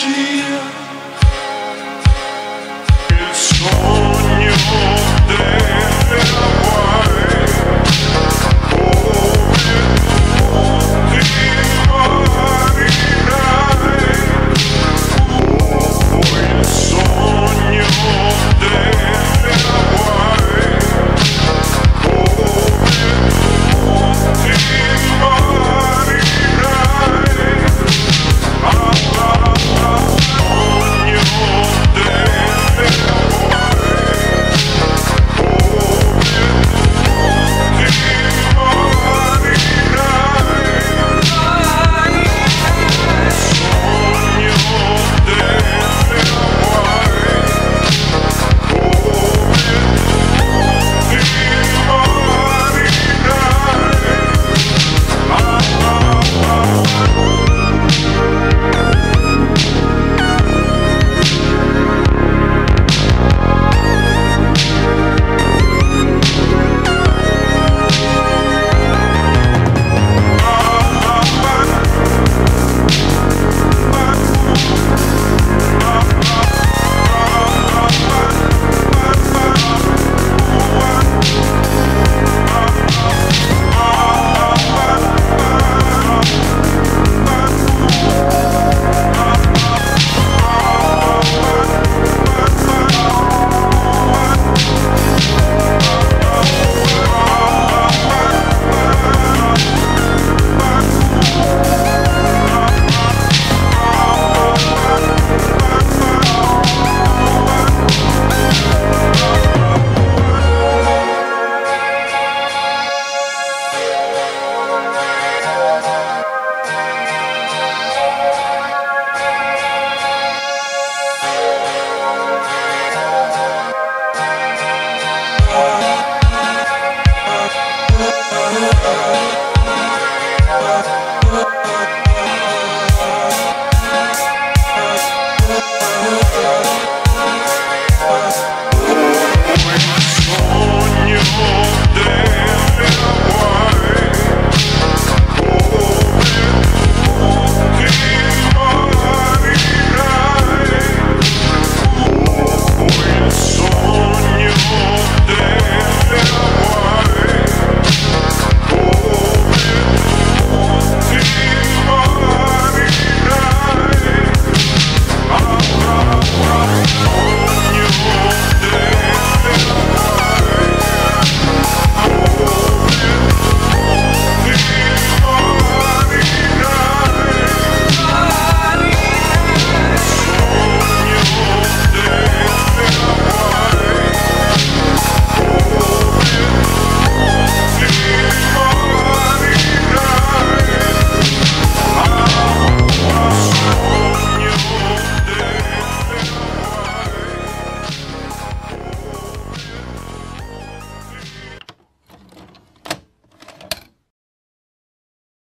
It's on your day.